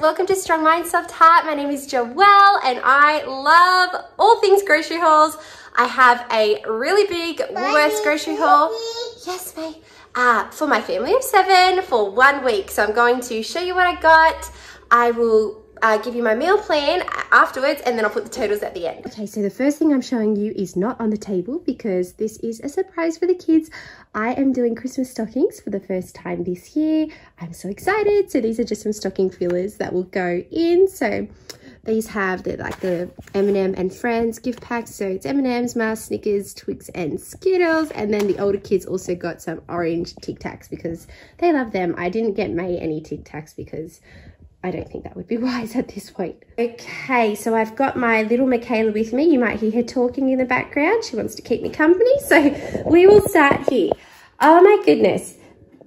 welcome to Strong Mind Soft Heart. My name is Joelle and I love all things grocery hauls. I have a really big Woolworths grocery haul. Yes, May. Uh, for my family of seven for one week. So I'm going to show you what I got. I will uh, give you my meal plan afterwards and then I'll put the totals at the end. Okay, so the first thing I'm showing you is not on the table because this is a surprise for the kids. I am doing Christmas stockings for the first time this year. I'm so excited. So these are just some stocking fillers that will go in. So these have the like the M&M and Friends gift packs. So it's M&M's, Mars, Snickers, Twix and Skittles. And then the older kids also got some orange Tic Tacs because they love them. I didn't get May any Tic Tacs because I don't think that would be wise at this point. Okay, so I've got my little Michaela with me. You might hear her talking in the background. She wants to keep me company. So we will start here. Oh my goodness.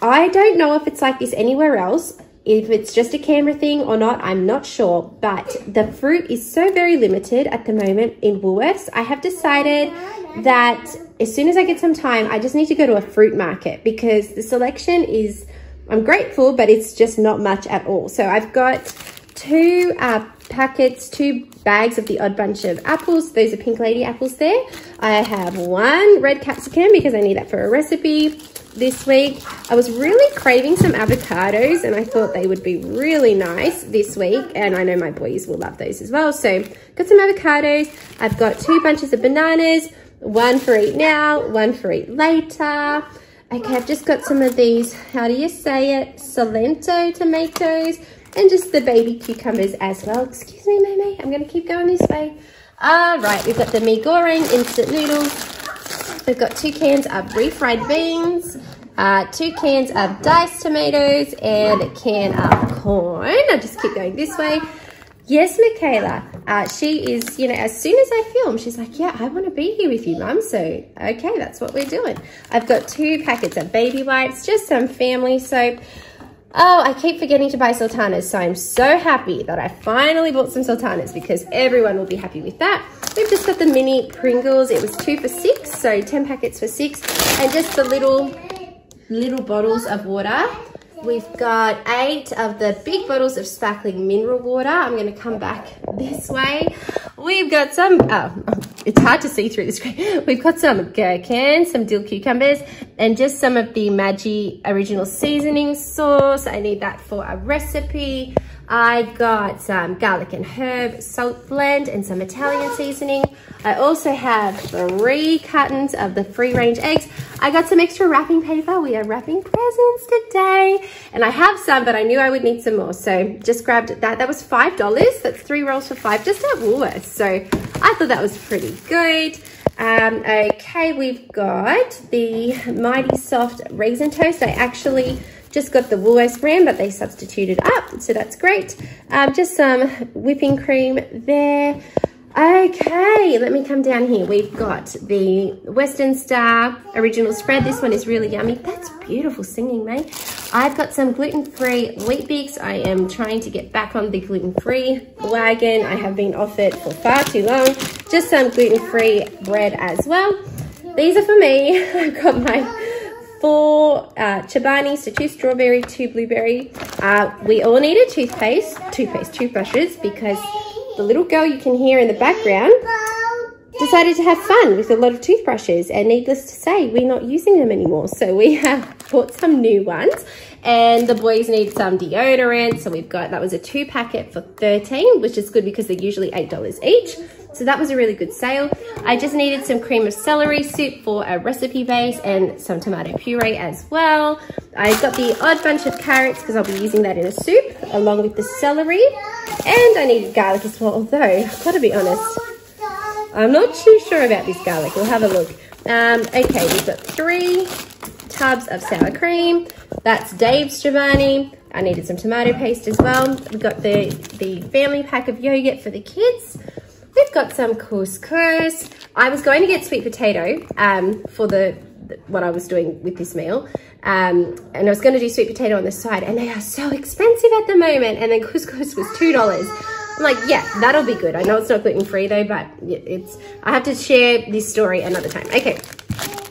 I don't know if it's like this anywhere else. If it's just a camera thing or not, I'm not sure. But the fruit is so very limited at the moment in Woolworths. I have decided that as soon as I get some time, I just need to go to a fruit market because the selection is I'm grateful, but it's just not much at all. So I've got two uh, packets, two bags of the odd bunch of apples. Those are pink lady apples there. I have one red capsicum because I need that for a recipe this week. I was really craving some avocados and I thought they would be really nice this week. And I know my boys will love those as well. So got some avocados. I've got two bunches of bananas, one for eat now, one for eat later. Okay, I've just got some of these, how do you say it? Salento tomatoes and just the baby cucumbers as well. Excuse me, Meme, I'm gonna keep going this way. All right, we've got the mee goreng instant noodles. We've got two cans of refried beans, uh, two cans of diced tomatoes, and a can of corn. I'll just keep going this way. Yes, Michaela. Uh, she is, you know, as soon as I film, she's like, yeah, I want to be here with you, Mum. So, okay, that's what we're doing. I've got two packets of baby wipes, just some family soap. Oh, I keep forgetting to buy sultanas, so I'm so happy that I finally bought some sultanas because everyone will be happy with that. We've just got the mini Pringles. It was two for six, so 10 packets for six. And just the little, little bottles of water We've got eight of the big bottles of sparkling mineral water. I'm going to come back this way. We've got some, oh, it's hard to see through the screen. We've got some gherkins, some dill cucumbers, and just some of the Maggi original seasoning sauce. I need that for a recipe. I got some garlic and herb salt blend and some Italian seasoning. I also have three cartons of the free range eggs. I got some extra wrapping paper. We are wrapping presents today. And I have some, but I knew I would need some more. So just grabbed that. That was $5. That's three rolls for five just at Woolworths. So I thought that was pretty good. Um, okay, we've got the Mighty Soft Raisin Toast. I actually just got the Woolworths brand, but they substituted up, so that's great. Um, just some whipping cream there. Okay, let me come down here. We've got the Western Star original spread. This one is really yummy. That's beautiful singing, mate. I've got some gluten-free Weet-Bix. I am trying to get back on the gluten-free wagon. I have been off it for far too long. Just some gluten-free bread as well. These are for me. I've got my four uh, Chobani, so two strawberry, two blueberry. Uh, we all need a toothpaste, toothpaste, toothbrushes, because the little girl you can hear in the background decided to have fun with a lot of toothbrushes and needless to say we're not using them anymore. So we have bought some new ones and the boys need some deodorant. So we've got that was a two packet for 13 which is good because they're usually eight dollars each so that was a really good sale. I just needed some cream of celery soup for a recipe base and some tomato puree as well. I got the odd bunch of carrots because I'll be using that in a soup along with the celery. And I needed garlic as well, although I've got to be honest, I'm not too sure about this garlic. We'll have a look. Um, okay, we've got three tubs of sour cream. That's Dave's Chobani. I needed some tomato paste as well. We've got the, the family pack of yogurt for the kids. We've got some couscous. I was going to get sweet potato um, for the what I was doing with this meal. Um, and I was going to do sweet potato on the side and they are so expensive at the moment. And then couscous was $2. I'm like, yeah, that'll be good. I know it's not gluten free though, but it's, I have to share this story another time. Okay.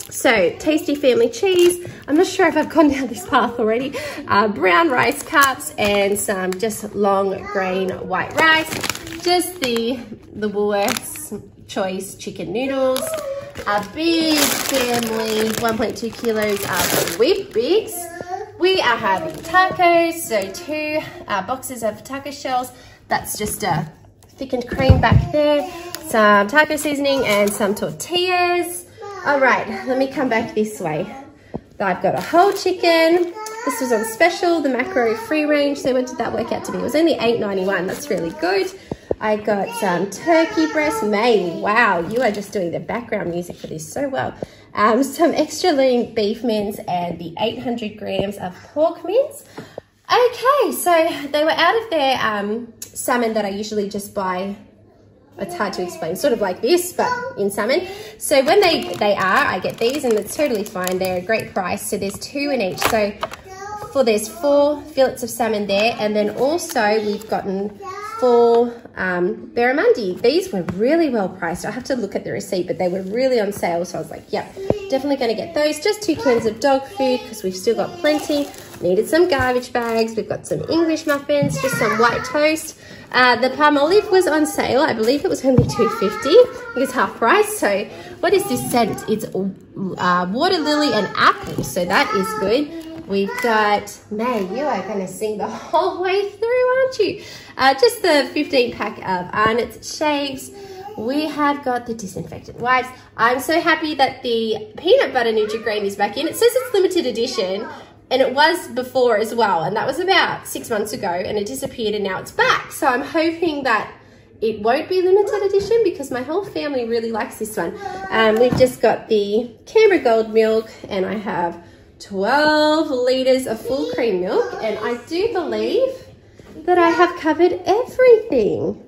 So tasty family cheese. I'm not sure if I've gone down this path already. Uh, brown rice cups and some just long grain white rice. Just the, the Woolworths choice chicken noodles. A big family, 1.2 kilos of Weet-Bix. We are having tacos, so two uh, boxes of taco shells. That's just a thickened cream back there, some taco seasoning and some tortillas. All right, let me come back this way. I've got a whole chicken. This was on special, the macro free range. So what did that work out to be? It was only $8.91. That's really good. I got some turkey breast. May, wow, you are just doing the background music for this so well. Um, some extra lean beef mince and the 800 grams of pork mince. Okay, so they were out of their um, salmon that I usually just buy. It's hard to explain, sort of like this, but in salmon. So when they, they are, I get these and it's totally fine. They're a great price. So there's two in each. So for there's four fillets of salmon there. And then also we've gotten four um, barramundi. These were really well priced. I have to look at the receipt, but they were really on sale. So I was like, yep, definitely going to get those. Just two cans of dog food because we've still got plenty. Needed some garbage bags. We've got some English muffins, just some white toast. Uh, the Palmolive was on sale. I believe it was only 250. It's half price. So what is this scent? It's uh, water lily and apple. So that is good. We've got, May, you are going to sing the whole way through, aren't you? Uh, just the 15 pack of Arnott's Shapes. We have got the disinfectant wipes. I'm so happy that the peanut butter Nutri-Grain is back in. It says it's limited edition, and it was before as well and that was about six months ago and it disappeared and now it's back so i'm hoping that it won't be limited edition because my whole family really likes this one um, we've just got the canberra gold milk and i have 12 liters of full cream milk and i do believe that i have covered everything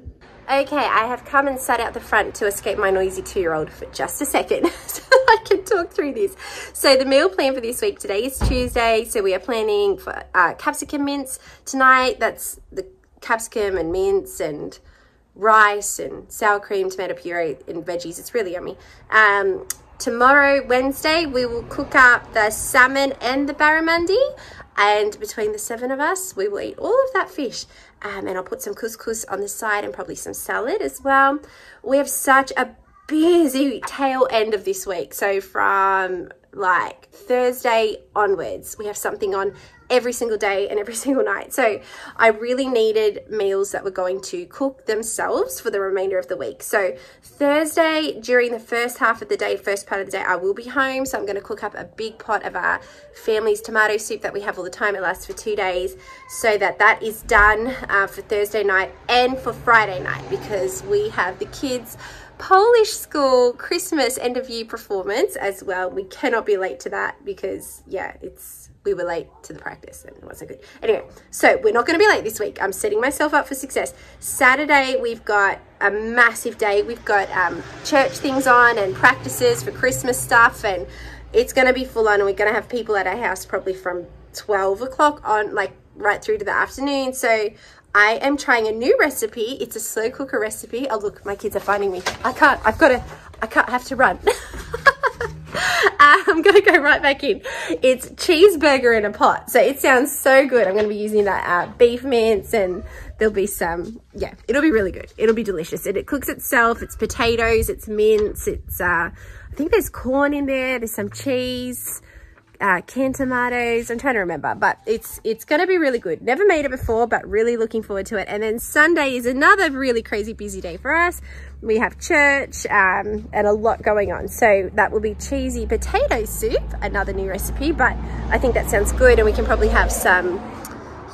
Okay, I have come and sat out the front to escape my noisy two-year-old for just a second so I can talk through this. So the meal plan for this week, today is Tuesday, so we are planning for uh, capsicum mince tonight. That's the capsicum and mince and rice and sour cream, tomato puree and veggies. It's really yummy. Um, tomorrow, Wednesday, we will cook up the salmon and the barramundi and between the seven of us, we will eat all of that fish. Um, and I'll put some couscous on the side and probably some salad as well. We have such a busy tail end of this week. So from like Thursday onwards, we have something on every single day and every single night. So I really needed meals that were going to cook themselves for the remainder of the week. So Thursday, during the first half of the day, first part of the day, I will be home. So I'm going to cook up a big pot of our family's tomato soup that we have all the time. It lasts for two days so that that is done uh, for Thursday night and for Friday night because we have the kids Polish school Christmas end of year performance as well. We cannot be late to that because yeah, it's we were late to the practice and it wasn't good. Anyway, so we're not going to be late this week. I'm setting myself up for success. Saturday, we've got a massive day. We've got um, church things on and practices for Christmas stuff and it's going to be full on and we're going to have people at our house probably from 12 o'clock on like right through to the afternoon. So I am trying a new recipe. It's a slow cooker recipe. Oh, look, my kids are finding me. I can't, I've got to, I can't have to run. I'm going to go right back in. It's cheeseburger in a pot. So it sounds so good. I'm going to be using that uh, beef mince and there'll be some, yeah, it'll be really good. It'll be delicious. And it cooks itself. It's potatoes, it's mince, it's, uh, I think there's corn in there. There's some cheese uh, canned tomatoes. I'm trying to remember, but it's it's going to be really good. Never made it before, but really looking forward to it. And then Sunday is another really crazy busy day for us. We have church um, and a lot going on. So that will be cheesy potato soup, another new recipe, but I think that sounds good. And we can probably have some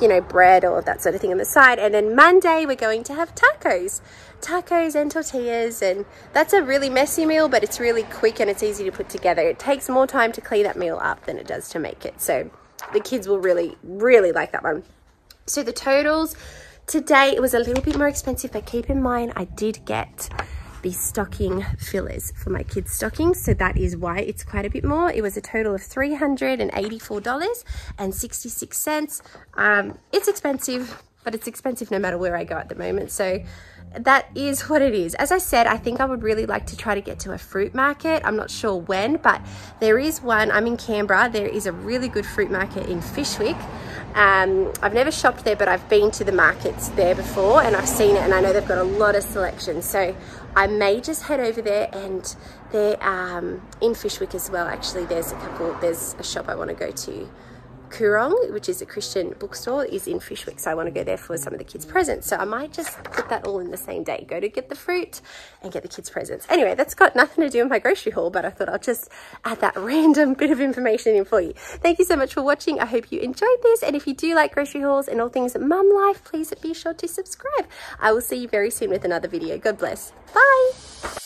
you know, bread or that sort of thing on the side. And then Monday, we're going to have tacos. Tacos and tortillas. And that's a really messy meal, but it's really quick and it's easy to put together. It takes more time to clean that meal up than it does to make it. So the kids will really, really like that one. So the totals today, it was a little bit more expensive, but keep in mind, I did get the stocking fillers for my kids' stockings. So that is why it's quite a bit more. It was a total of $384.66. Um, it's expensive but it's expensive no matter where I go at the moment. So that is what it is. As I said, I think I would really like to try to get to a fruit market. I'm not sure when, but there is one. I'm in Canberra. There is a really good fruit market in Fyshwick. Um, I've never shopped there, but I've been to the markets there before and I've seen it and I know they've got a lot of selection. So I may just head over there and they're um, in Fyshwick as well. Actually, there's a couple, there's a shop I want to go to Koorong, which is a Christian bookstore, is in Fyshwick. So I want to go there for some of the kids' presents. So I might just put that all in the same day. Go to get the fruit and get the kids' presents. Anyway, that's got nothing to do with my grocery haul, but I thought I'll just add that random bit of information in for you. Thank you so much for watching. I hope you enjoyed this. And if you do like grocery hauls and all things mum life, please be sure to subscribe. I will see you very soon with another video. God bless. Bye.